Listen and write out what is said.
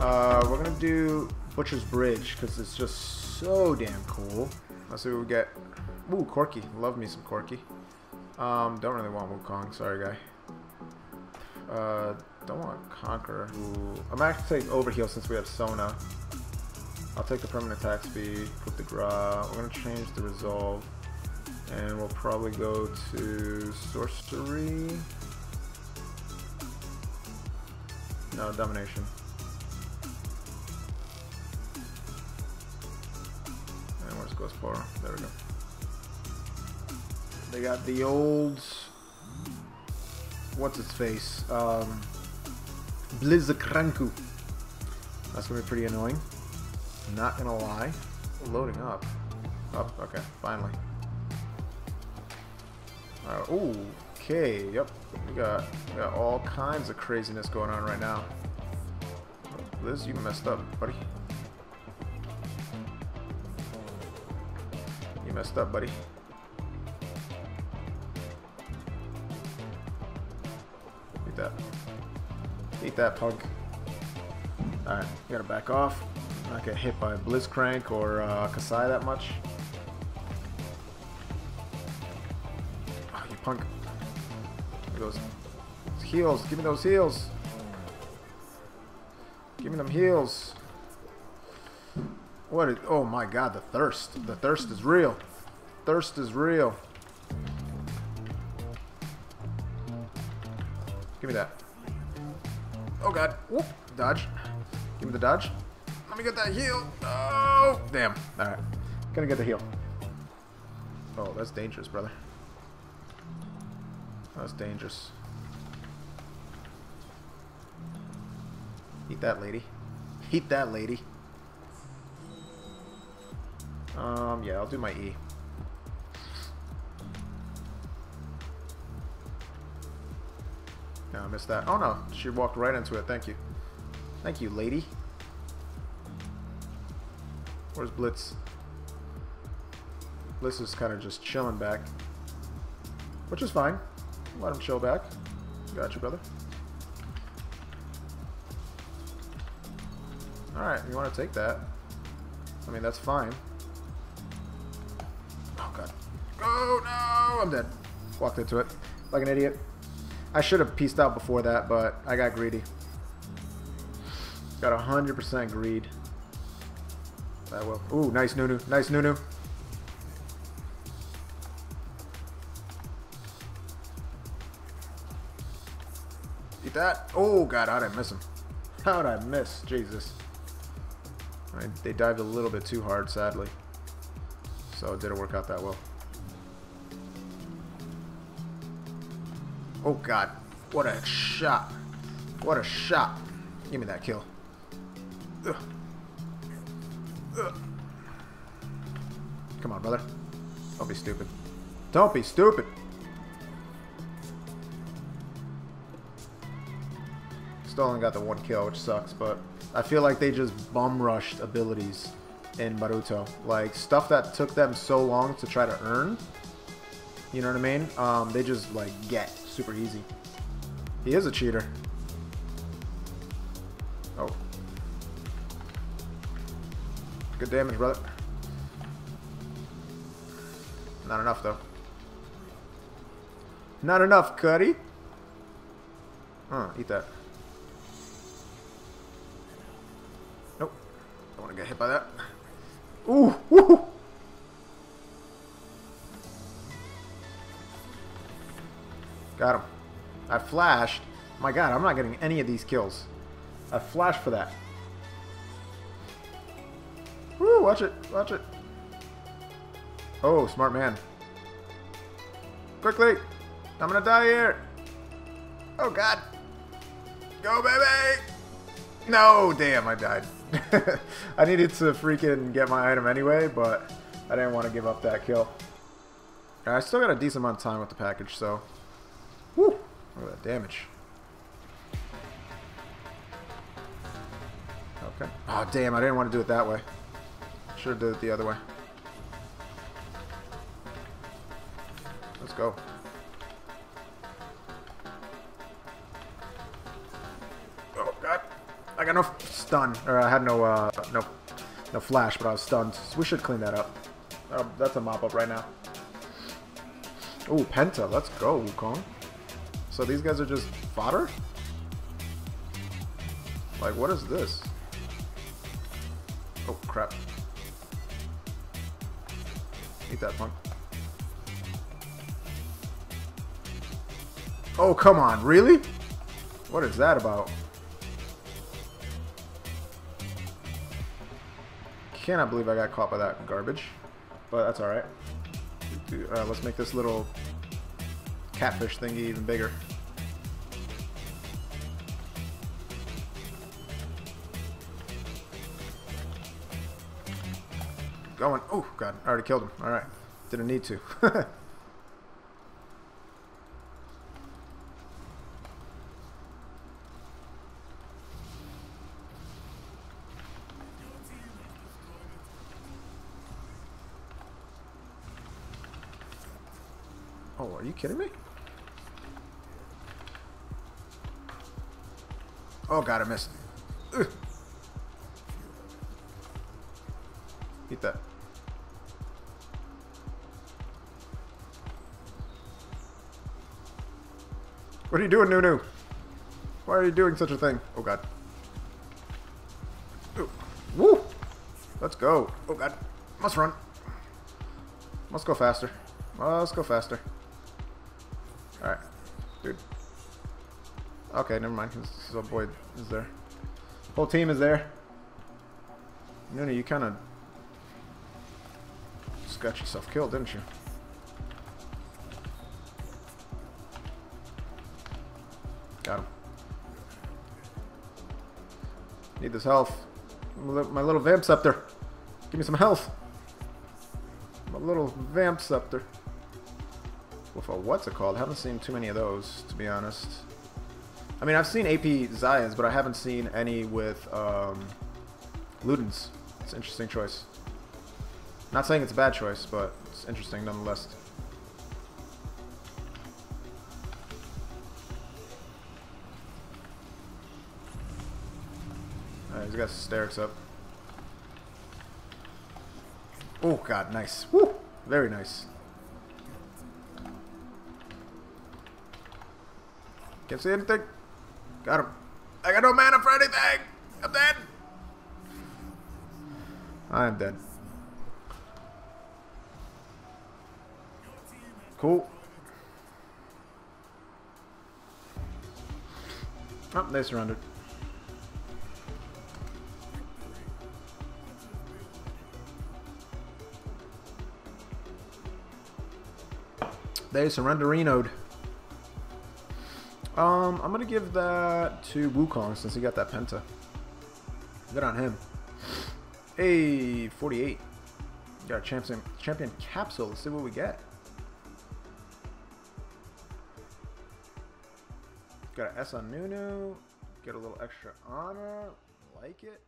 Uh, we're gonna do Butcher's Bridge because it's just so damn cool. Let's see what we get. Ooh, Corki. Love me some Corki. Um, don't really want Wukong. Sorry, guy. Uh, don't want Conqueror. Ooh. I'm actually take Overheal since we have Sona. I'll take the permanent attack speed, put the Gra. We're gonna change the Resolve. And we'll probably go to Sorcery. No, Domination. Where's Ghost There we go. They got the old... What's its face? Um, Blizzakranku. That's gonna be pretty annoying. Not gonna lie. Loading up. Up, okay, finally. Uh, ooh, okay, yep. We got, we got all kinds of craziness going on right now. Liz, you messed up, buddy. Messed up, buddy. Eat that. Eat that, punk. Alright, gotta back off. Not get hit by Blitzcrank or uh, Kasai that much. Oh, you punk. Give goes. Heals. Give me those heals. Give me them heals. What is, oh my god, the thirst. The thirst is real. Thirst is real. Give me that. Oh god. Whoop. Dodge. Give me the dodge. Let me get that heal. Oh, damn. Alright. Gonna get the heal. Oh, that's dangerous, brother. That's dangerous. Eat that lady. Eat that lady. Um, yeah, I'll do my E. No, I missed that. Oh no, she walked right into it. Thank you. Thank you, lady. Where's Blitz? Blitz is kind of just chilling back. Which is fine. Let him chill back. Got you, brother. Alright, you want to take that. I mean, that's fine. Oh, no! I'm dead. Walked into it. Like an idiot. I should have pieced out before that, but I got greedy. Got 100% greed. That will. Ooh, nice Nunu. Nice Nunu. Eat that. Oh, God, how'd I miss him? How'd I miss? Jesus. I they dived a little bit too hard, sadly. So it didn't work out that well. Oh, God. What a shot. What a shot. Give me that kill. Ugh. Ugh. Come on, brother. Don't be stupid. Don't be stupid. Still only got the one kill, which sucks, but I feel like they just bum rushed abilities in Baruto. Like, stuff that took them so long to try to earn, you know what I mean? Um, they just, like, get super easy. He is a cheater. Oh. Good damage, brother. Not enough, though. Not enough, Cuddy. Huh, eat that. Nope. Don't want to get hit by that. Ooh, woo! Got him. I flashed. My god, I'm not getting any of these kills. I flashed for that. Woo, watch it, watch it. Oh, smart man. Quickly! I'm gonna die here! Oh god! Go, baby! No, damn, I died. I needed to freaking get my item anyway, but I didn't want to give up that kill. I still got a decent amount of time with the package, so... Look at that damage. Okay. Oh, damn, I didn't want to do it that way. Should have did it the other way. Let's go. Oh, God. I got no stun, or I had no uh, no no flash, but I was stunned. So we should clean that up. Uh, that's a mop up right now. Ooh, Penta. Let's go, Wukong. So these guys are just fodder? Like, what is this? Oh, crap. Eat that punk. Oh, come on. Really? What is that about? Cannot believe I got caught by that garbage. But that's alright. Uh, let's make this little catfish thingy even bigger. Going. Oh, God. I already killed him. Alright. Didn't need to. Oh, are you kidding me? Oh god, I missed. Ugh. Eat that. What are you doing, Nunu? Why are you doing such a thing? Oh god. Ooh. Woo! Let's go. Oh god. Must run. Must go faster. Must go faster. Alright. Dude. Okay, never mind. This little boy is there. Whole team is there. Nunu, you kind of just got yourself killed, didn't you? Got him. Need this health. My little Vamp Scepter. Give me some health. My little Vamp Scepter. A, what's it called? I haven't seen too many of those, to be honest. I mean, I've seen AP Sions, but I haven't seen any with um, Ludens. It's an interesting choice. Not saying it's a bad choice, but it's interesting nonetheless. Alright, he's got Sterak's up. Oh god, nice. Woo! Very nice. Can't see anything. Got him. I got no mana for anything. I'm dead. I am dead. Cool. Oh, they surrendered. They surrenderinoed. Um, I'm gonna give that to Wukong since he got that penta. Good on him. Hey, 48. Got a champion champion capsule. Let's see what we get. Got an S on Nunu. Get a little extra honor. Like it.